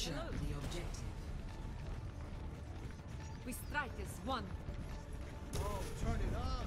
Capture the objective. We strike as one. Oh, turn it up!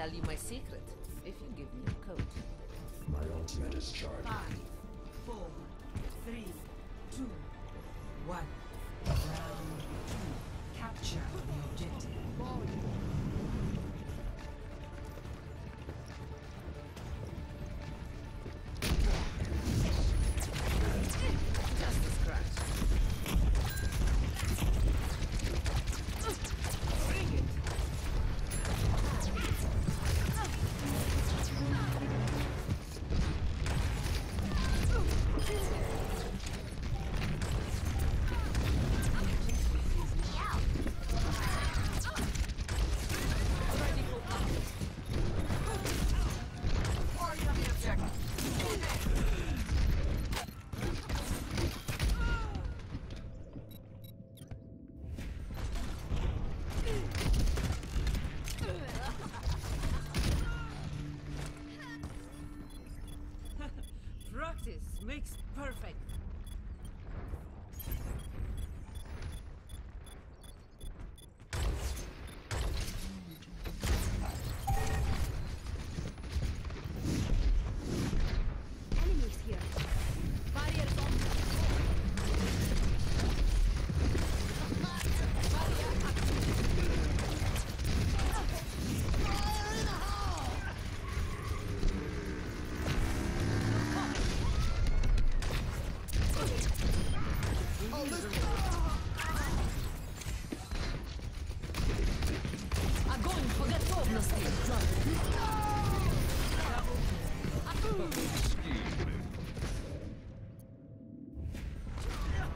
tell you my secret if you give me a coat. My ultimate is charged. Five, four, three, two, one.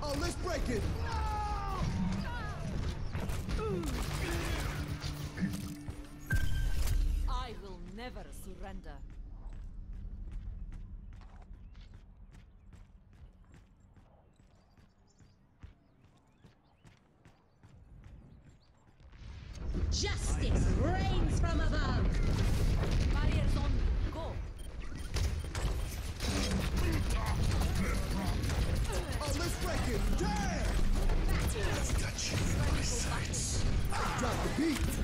Oh, let's break it. I will never surrender. Justice reigns from above. Barriers on let's break it. Damn. Drop the beat.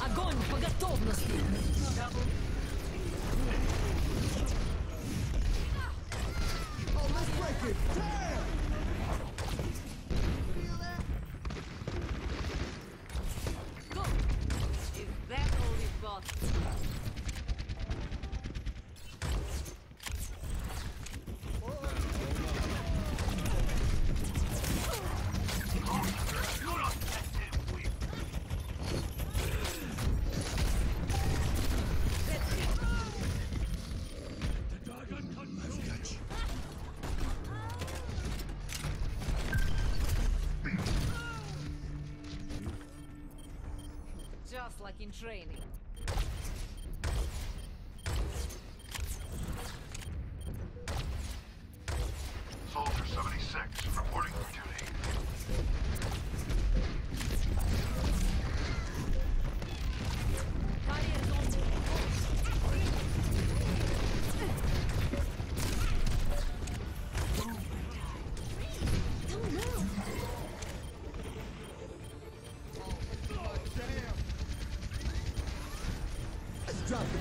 Огонь по готовности. Oh, let's break it. In training.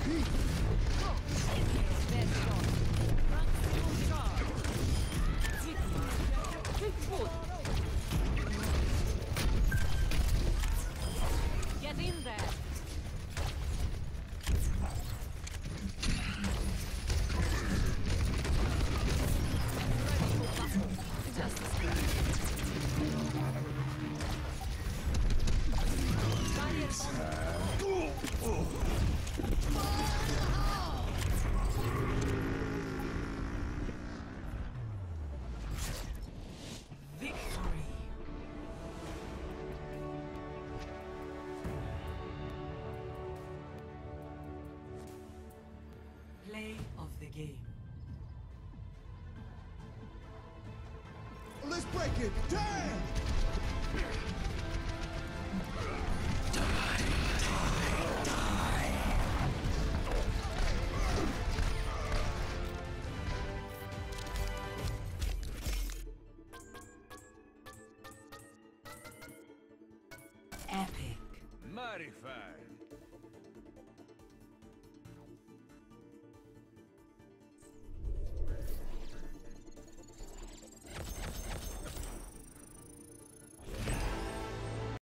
Let's Let's break it. Damn. Epic. Mighty fine.